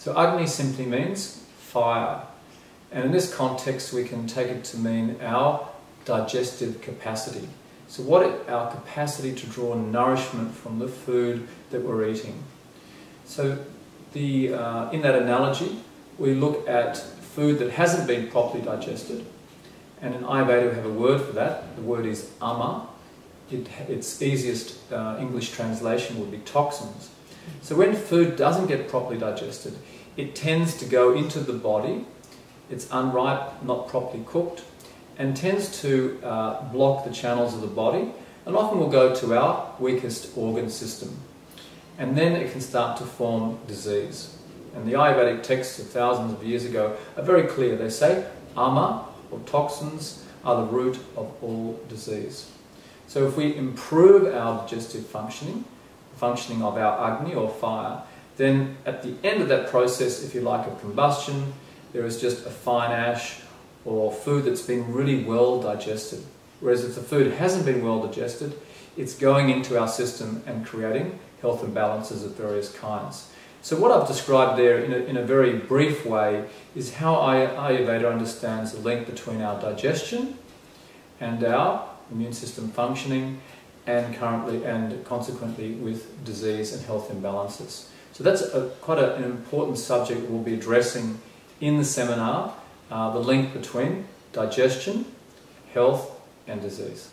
So Agni simply means fire. And in this context, we can take it to mean our digestive capacity. So what is our capacity to draw nourishment from the food that we're eating. So the, uh, in that analogy, we look at food that hasn't been properly digested. And in Ayurveda we have a word for that. The word is ama. It, its easiest uh, English translation would be toxins. So when food doesn't get properly digested, it tends to go into the body. It's unripe, not properly cooked, and tends to uh, block the channels of the body, and often will go to our weakest organ system. And then it can start to form disease. And the Ayurvedic texts of thousands of years ago are very clear. They say ama, or toxins, are the root of all disease. So if we improve our digestive functioning, functioning of our agni or fire, then at the end of that process, if you like, of combustion, there is just a fine ash or food that's been really well digested. Whereas if the food hasn't been well digested, it's going into our system and creating health imbalances of various kinds. So what I've described there in a, in a very brief way is how Ayurveda understands the link between our digestion and our immune system functioning and currently and consequently with disease and health imbalances. So that's a, quite a, an important subject we'll be addressing in the seminar, uh, the link between digestion, health and disease.